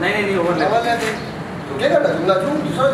नहीं नहीं नहीं वो नहीं। ये ना जुमला दूसरा